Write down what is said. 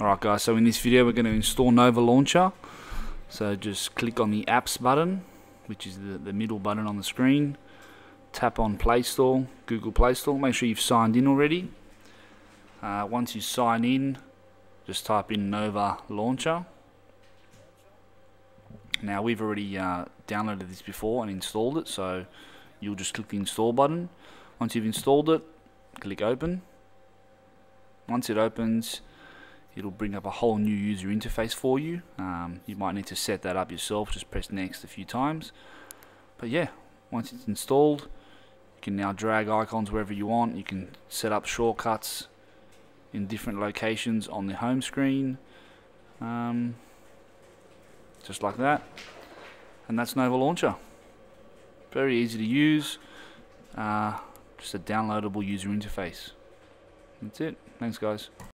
Alright guys, so in this video we're going to install Nova Launcher. So just click on the apps button, which is the, the middle button on the screen. Tap on Play Store, Google Play Store. Make sure you've signed in already. Uh, once you sign in, just type in Nova Launcher. Now we've already uh, downloaded this before and installed it, so you'll just click the install button. Once you've installed it, click open. Once it opens, it'll bring up a whole new user interface for you. Um, you might need to set that up yourself, just press next a few times. But yeah, once it's installed, you can now drag icons wherever you want. You can set up shortcuts in different locations on the home screen. Um, just like that. And that's Nova Launcher. Very easy to use. Uh, just a downloadable user interface. That's it. Thanks guys.